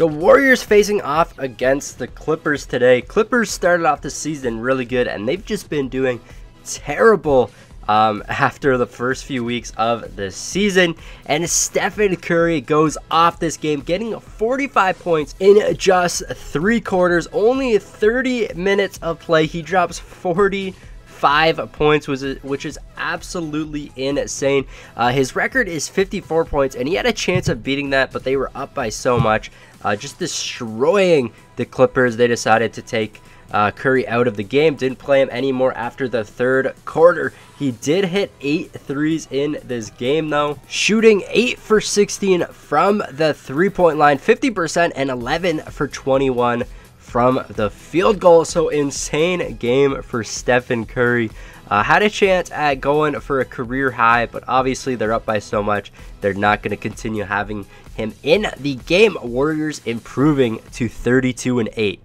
So Warriors facing off against the Clippers today. Clippers started off the season really good and they've just been doing terrible um, after the first few weeks of the season. And Stephen Curry goes off this game, getting 45 points in just three quarters, only 30 minutes of play. He drops 40 five points, was which is absolutely insane. Uh, his record is 54 points, and he had a chance of beating that, but they were up by so much, uh, just destroying the Clippers. They decided to take uh, Curry out of the game. Didn't play him anymore after the third quarter. He did hit eight threes in this game, though, shooting 8 for 16 from the three point line, 50%, and 11 for 21 from the field goal. So insane game for Stephen Curry. Uh, had a chance at going for a career high, but obviously they're up by so much. They're not going to continue having him in the game. Warriors improving to 32 and 8.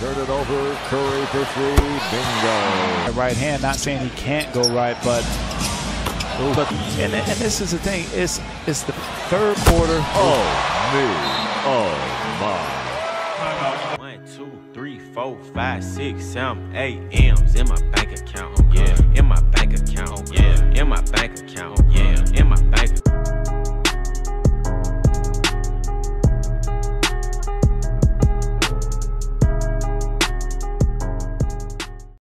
Turn it over, Curry for three, bingo. Right hand, not saying he can't go right, but but and, and this is the thing, it's it's the third quarter. Oh me, oh my four, five, six, seven, eight M's in my